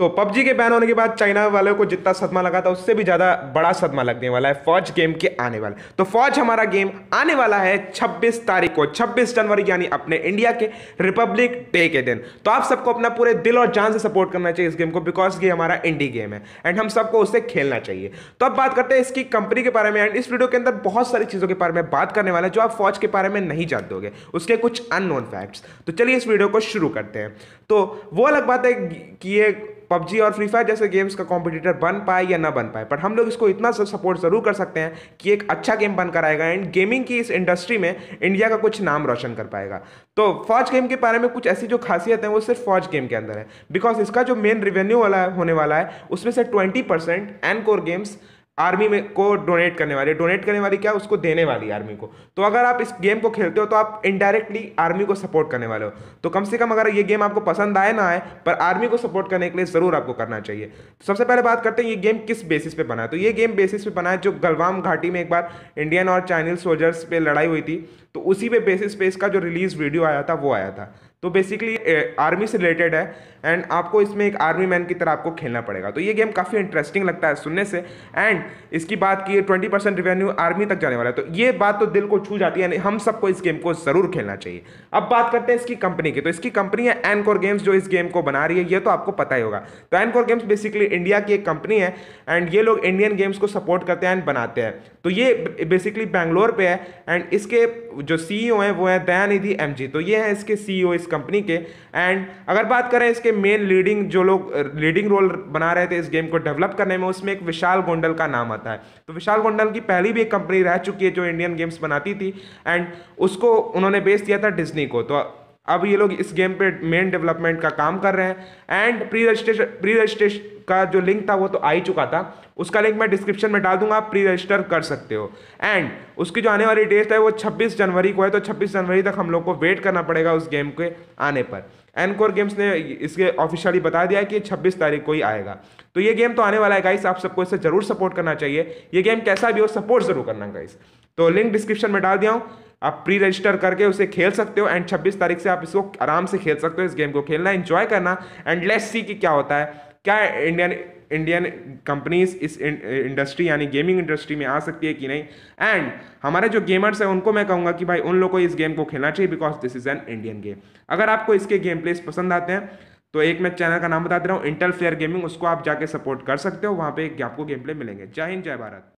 तो पबजी के बैन होने के बाद चाइना वालों को जितना सदमा लगा था, उससे भी ज़्यादा बड़ा सदमा लगने वाला है फौज गेम के आने वाला। तो फौज हमारा गेम आने वाला है 26 तारीख को 26 जनवरी यानी अपने इंडिया के रिपब्लिक डे के दिन। तो आप सबको अपना पूरे दिल और जान से सपोर्ट करना चाहिए इस गेम को बिकॉज़ ये हमारा इंडी गेम है एंड हम सबको उसे खेलना चाहिए। तो अब बात करते हैं इसकी कंपनी के बारे में एंड इस वीडियो के अंदर बहुत सारी चीज़ों के बारे में बात करने वाला है जो आप फौज के बारे में नहीं जानते उसके कुछ अननोन फैक्ट्स तो चलिए इस वीडियो को शुरू करते हैं। तो वो अलग बात है कि ये पबजी और फ्री फायर जैसे गेम्स का कॉम्पिटिटर बन पाए या ना बन पाए बट हम लोग इसको इतना सपोर्ट ज़रूर कर सकते हैं कि एक अच्छा गेम बनकर आएगा एंड गेमिंग की इस इंडस्ट्री में इंडिया का कुछ नाम रोशन कर पाएगा। तो फौज गेम के बारे में कुछ ऐसी जो खासियत है वो सिर्फ़ फौज गेम के अंदर है। बिकॉज़ इसका जो मेन रिवेन्यू वाला होने वाला है, उसमें से twenty percent nCore games army में को डोनेट करने वाली डोनेट करने वाली क्या? उसको देने वाली आर्मी को। तो अगर आप इस गेम को खेलते हो तो आप इनडायरेक्टली आर्मी को सपोर्ट करने वाले हो। तो कम से कम अगर ये गेम आपको पसंद आए ना आए, पर आर्मी को सपोर्ट करने के लिए ज़रूर आपको करना चाहिए। सबसे पहले बात करते हैं, ये गेम किस बेसिस पे बना है? तो ये गेम बेसिस पे बना है जो गलवाम घाटी में एक बार इंडियन और चाइनीज़ सोल्जर्स पर लड़ाई हुई थी। तो उसी पे बेसिस पे इसका जो रिलीज़ वीडियो आया था, वो आया था। तो बेसिकली आर्मी से रिलेटेड है एंड आपको इसमें एक आर्मी मैन की तरह आपको खेलना पड़ेगा। तो ये गेम काफ़ी इंटरेस्टिंग लगता है सुनने से एंड इसकी बात की ट्वेंटी परसेंट रिवेन्यू आर्मी तक जाने वाला है। तो ये बात तो दिल को छू जाती है हम सबको इस गेम को ज़रूर खेलना चाहिए। अब बात करते हैं इसकी कंपनी की। तो इसकी कंपनी है एनकोर गेम्स जो इस गेम को बना रही है, ये तो आपको पता ही होगा। तो एनकोर गेम्स बेसिकली इंडिया की एक कंपनी है एंड ये लोग इंडियन गेम्स को सपोर्ट करते हैं एंड बनाते हैं। तो ये बेसिकली बैंगलोर पे है एंड इसके जो सीईओ हैं, वो है दयानिधि एम तो ये है इसके सीईओ इस कंपनी के। एंड अगर बात करें इसके मेन लीडिंग जो लोग लीडिंग रोल बना रहे थे इस गेम को डेवलप करने में, उसमें एक विशाल गोंडल का नाम आता है। तो विशाल गोंडल की पहली भी एक कंपनी रह चुकी है जो इंडियन गेम्स बनाती थी। एंड उसको उन्होंने बेच दिया था डिज्नी को। तो अब ये लोग इस गेम पे मेन डेवलपमेंट का काम कर रहे हैं। And pre registration pre registration का जो लिंक था वो तो आ ही चुका था। उसका लिंक मैं डिस्क्रिप्शन में डाल दूँगा, आप प्री रजिस्टर कर सकते हो। एंड उसकी जो आने वाली डेट है वो 26 जनवरी को है तो 26 जनवरी तक हम लोग को वेट करना पड़ेगा उस गेम के आने पर। एनकोर गेम्स ने इसके ऑफिशियली बता दिया है कि 26 तारीख को ही आएगा। तो ये गेम तो आने वाला है गाइस आप सबको इसे ज़रूर सपोर्ट करना चाहिए। ये गेम कैसा भी हो सपोर्ट ज़रूर करना गाइस तो लिंक डिस्क्रिप्शन में डाल दिया हूँ। आप प्री रजिस्टर करके उसे खेल सकते हो एंड 26 तारीख से आप इसको आराम से खेल सकते हो, इस गेम को खेलना एंजॉय करना एंड लेट्स सी कि क्या होता है। क्या इंडियन इंडियन कंपनीज़ इस इंडस्ट्री यानी गेमिंग इंडस्ट्री में आ सकती है कि नहीं? एंड हमारे जो गेमर्स हैं, उनको मैं कहूँगा कि भाई उन लोगों को इस गेम को खेलना चाहिए because this is an Indian game अगर आपको इसके गेम प्लेस पसंद आते हैं तो एक मैं चैनल का नाम बता दे रहा हूँ इंटेल फेयर गेमिंग उसको आप जाके सपोर्ट कर सकते हो, वहाँ पे आपको गेम प्ले मिलेंगे। जय हिंद, जय भारत।